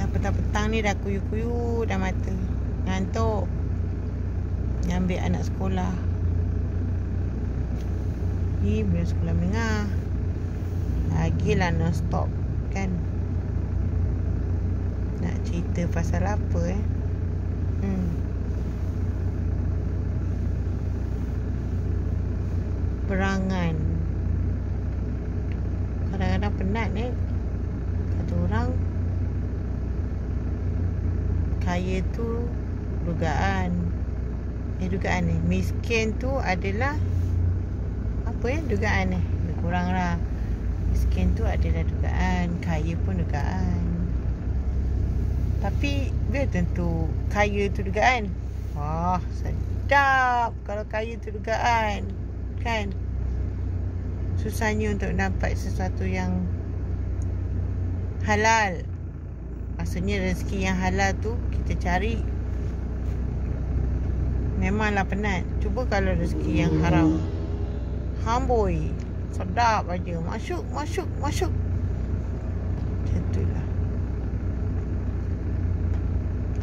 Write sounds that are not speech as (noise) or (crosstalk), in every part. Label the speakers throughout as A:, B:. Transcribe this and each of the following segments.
A: Dah petang-petang ni dah kuyu-kuyu dah mata. Ngantuk. Ambil anak sekolah. Ni bila sekolah menengah. Lagilah non-stop kan. Nak cerita pasal apa eh. Hmm. Perangan. Penat eh. Kata orang. Kaya tu dugaan. Eh dugaan ni. Miskin tu adalah apa ya dugaan ni. Lebih kurang lah. Miskin tu adalah dugaan. Kaya pun dugaan. Tapi dia tentu kaya tu dugaan. Wah, sedap kalau kaya tu dugaan. Kan? Susahnya untuk dapat sesuatu yang halal. Maksudnya rezeki yang halal tu kita cari memanglah penat. Cuba kalau rezeki yang haram. Hamboi. Sedap aja. Masuk, masuk, masuk. Macam tu lah.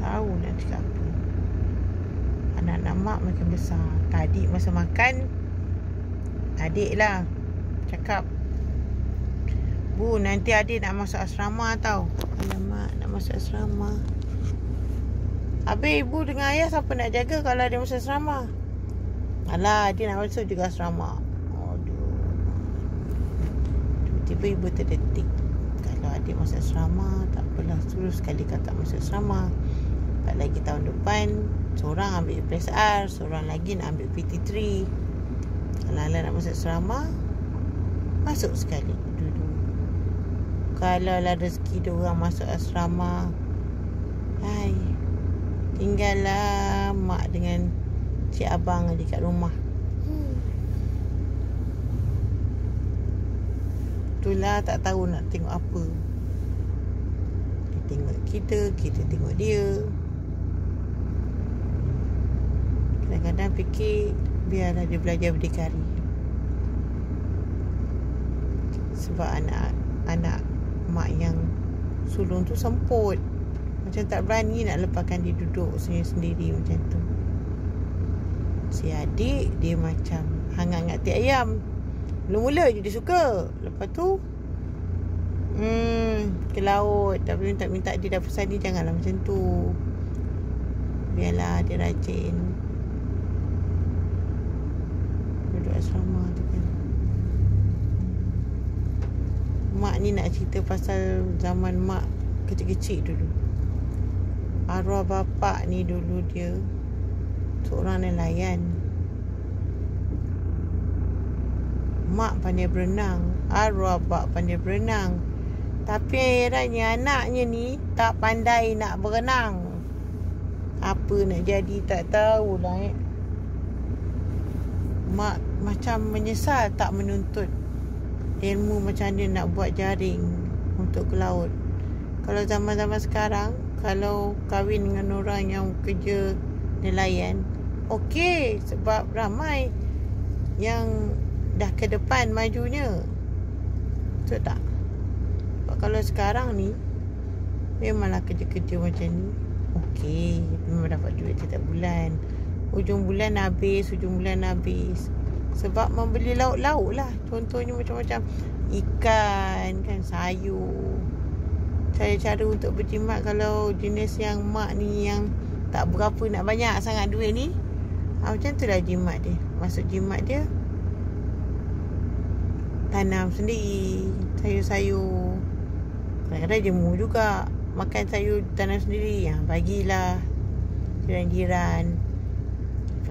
A: Tahu nak cakap apa. Anak-anak mak makin besar. Tadi masa makan, adik lah cakap. Bu, nanti adik nak masuk asrama tau. Alamak, nak masuk asrama. Habis ibu dengan ayah siapa nak jaga kalau dia masuk asrama? Alah, dia nak masuk juga asrama. Tiba-tiba ibu terdetik. Kalau adik masuk asrama, tak apalah. Terus sekali kata masuk asrama. Tak lagi tahun depan, seorang ambil PSR, seorang lagi nak ambil PT3. Kalau Alah nak masuk asrama, masuk sekali. Kalau lah rezeki dia orang masuk asrama, hai, tinggallah mak dengan cik abang di kat rumah. Itulah tak tahu nak tengok apa. Dia tengok kita, kita tengok dia. Kadang-kadang fikir biarlah dia belajar berdikari. Sebab anak anak mak yang sulung tu semput. Macam tak berani nak lepaskan dia duduk sendiri-sendiri macam tu. Si adik dia macam hangat-hangat tiap ayam. Mula-mula je dia suka. Lepas tu Hmm, ke laut Tapi minta-minta dia dah pesan dia Janganlah macam tu Biarlah dia rajin Duduk asrama tu kan Mak ni nak cerita pasal Zaman mak kecil-kecil dulu. Arwah bapak ni dulu dia Seorang nelayan. Mak pandai berenang Arwah bak pandai berenang. Tapi akhirnya anaknya ni Tak pandai nak berenang. Apa nak jadi tak tahulah eh. Mak macam menyesal tak menuntut Ilmu macam dia nak buat jaring Untuk ke laut Kalau zaman-zaman sekarang Kalau kahwin dengan orang yang kerja nelayan Okey sebab ramai Yang dah ke depan majunya. Betul tak? Sebab kalau sekarang ni memanglah kerja-kerja macam ni. Okey, memang dapat duit setiap bulan. Hujung bulan habis, hujung bulan habis. Sebab membeli lauk-lauk lah. Contohnya macam-macam ikan, kan sayur. Cara-cara untuk berjimat kalau jenis yang mak ni yang tak berapa nak banyak sangat duit ni. Ha, macam tu lah jimat dia. Masuk jimat dia, tanam sendiri sayur-sayur kadang-kadang jemur juga makan sayur tanam sendiri yang bagilah jiran-jiran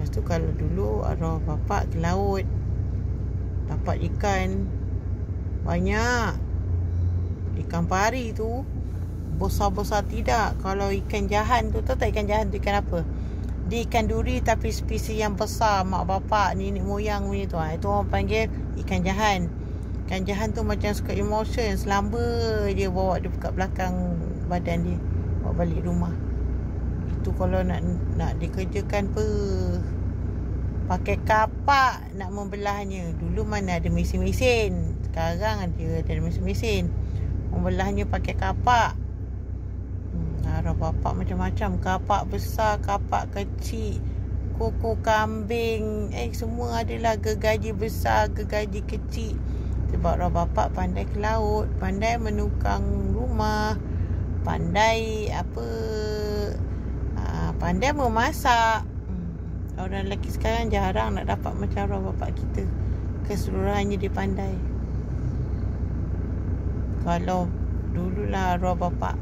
A: lepas tu kalau dulu arwah bapak ke laut dapat ikan. Banyak. Ikan pari tu besar-besar tidak. Kalau ikan jahan tu tahu tak ikan jahan tu ikan apa? Dia ikan duri tapi spesies yang besar. Mak bapak nenek moyang punya tu. Ha. itu orang panggil ikan jahan. Ikan jahan tu macam suka emotion Selamba dia bawa dia kat belakang badan dia. Bawa balik rumah Itu kalau nak nak dikerjakan apa? Pakai kapak nak membelahnya. Dulu mana ada mesin-mesin. Sekarang dia ada mesin-mesin. Membelahnya pakai kapak. Hmm, arah bapak macam-macam. Kapak besar kapak kecil kuku kambing. Eh semua adalah gergaji besar gergaji kecil. Sebab arah bapak pandai ke laut pandai menukang rumah pandai apa pandai memasak. Hmm, orang lelaki sekarang jarang nak dapat macam arah bapak kita. Keseluruhannya dia pandai. Kalau dululah arwah bapak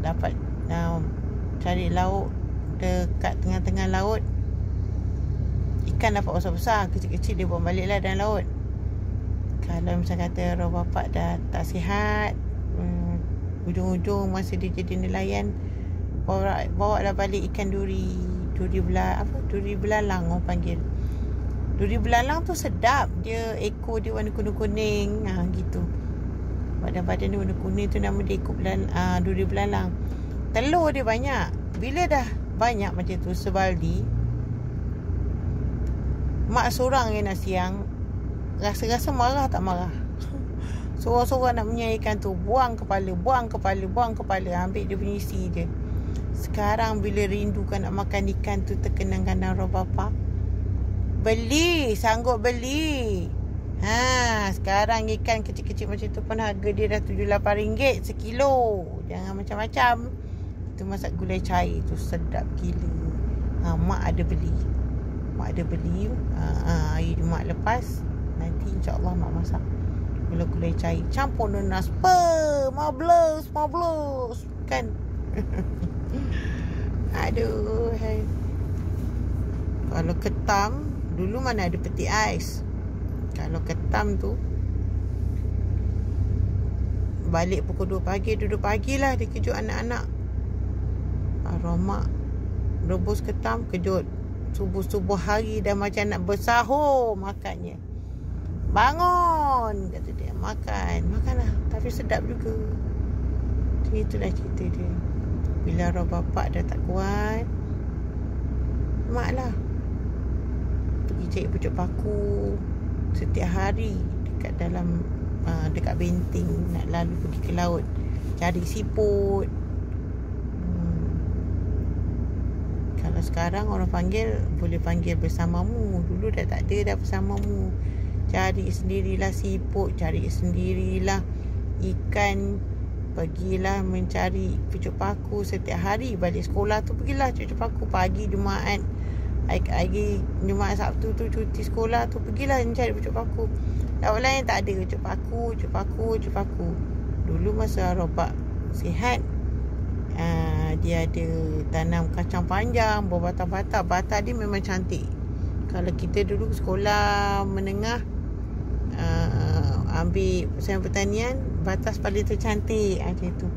A: dapat uh, cari laut dekat tengah-tengah laut ikan dapat besar-besar kecil-kecil dia buang balik lah dalam laut. Kalau misal kata arwah bapak dah tak sihat um, ujung-ujung masa dia jadi nelayan bawa, bawa lah balik ikan duri duri belah apa duri belalang orang panggil Duri belalang tu sedap. Dia ekor dia warna kuning-kuning. Ha, gitu. Badan-badan dia warna kuning tu nama dia ekor belalang, uh, duri belalang. Telur dia banyak. Bila dah banyak macam tu sebaldi. Mak seorang yang nak siang. Rasa-rasa marah tak marah. (laughs) Seorang-seorang nak menyayikan tu. Buang kepala, buang kepala, buang kepala. Ambil dia punya isi je. Sekarang bila rindukan nak makan ikan tu terkenangkan roh bapak. Beli, sanggup beli. Ha, sekarang ikan kecil-kecil macam tu pun harga dia dah RM78 sekilo. Jangan macam-macam. Itu masak gulai cair tu sedap gila. Ha, mak ada beli. Mak ada beli. Ha, ha air mak lepas. Nanti insyaAllah mak masak. Gulai gulai cair. Campur dengan sperm. Marvelous, marvelous. Kan? (laughs) Aduh, hai. Kalau ketam, Dulu mana ada peti ais. Kalau ketam tu Balik pukul 2 pagi Duduk pagi lah Dia kejut anak-anak. Aroma Rebus ketam Kejut. Subuh-subuh hari Dah macam nak bersahur Makannya. Bangun Kata dia. Makan Makanlah. Tapi sedap juga. Itulah cerita dia Bila roh bapak dah tak kuat Mak lah. Pergi cari pucuk paku. Setiap hari dekat dalam uh, dekat benting nak lalu pergi ke laut cari siput. Hmm. kalau sekarang orang panggil boleh panggil bersamamu. Dulu dah tak ada dah bersamamu. Cari sendirilah siput cari sendirilah ikan pergilah mencari pucuk paku setiap hari. Balik sekolah tu pergilah pucuk paku. Pagi Jumaat. Hari Jumaat Sabtu tu cuti sekolah tu Pergilah cari pucuk paku. Lawan lain tak ada. Pucuk paku Pucuk paku Pucuk paku. Dulu masa Robak sihat uh, Dia ada Tanam kacang panjang Buah batang-batang Batang dia memang cantik. Kalau kita dulu sekolah Menengah uh, Ambil Sayang pertanian Batas paling tercantik. Macam itu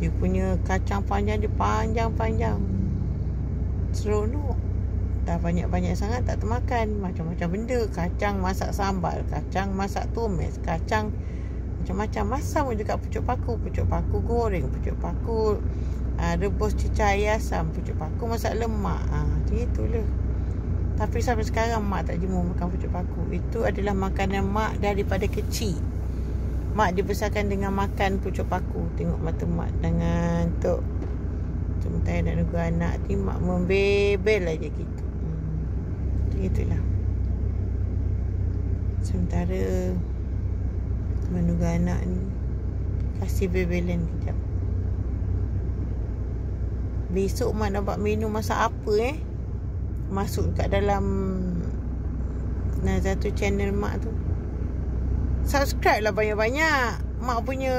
A: Dia punya kacang panjang Dia panjang-panjang. Seronok. Dah banyak-banyak sangat tak termakan. Macam-macam benda. Kacang masak sambal kacang masak tumis kacang macam-macam. Masam pun juga pucuk paku. Pucuk paku goreng pucuk paku uh, rebus cicai asam pucuk paku masak lemak. Ha, macam itulah. Tapi sampai sekarang mak tak jemu makan pucuk paku. Itu adalah makanan mak daripada kecil mak dibesarkan dengan makan pucuk paku. Tengok mata mak dengan tu Sementara nak nunggu anak ni Mak membebel aja gitu. Itulah. Sementara menunggu anak ni kasih bebelan kejap. Besok mak nak buat menu masak apa eh? Masuk kat dalam Nazatu channel mak tu subscribe lah banyak-banyak. Mak punya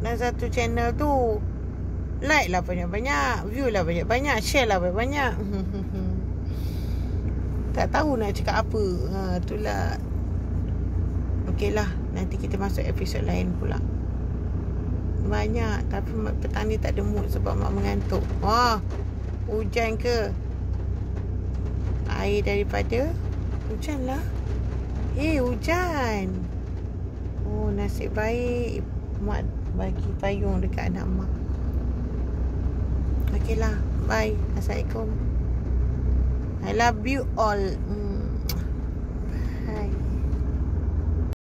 A: Nazatu channel tu like lah banyak-banyak view lah banyak-banyak share lah banyak-banyak. (laughs) Tak tahu nak cakap apa. Ha, itulah okey lah nanti kita masuk episod lain pula. Banyak tapi petang ni tak ada mood sebab mak mengantuk. Wah hujan ke? Air daripada hujan lah eh hujan oh nasib baik mak bagi payung dekat anak mak okey lah bye assalamualaikum I love you all. Mm.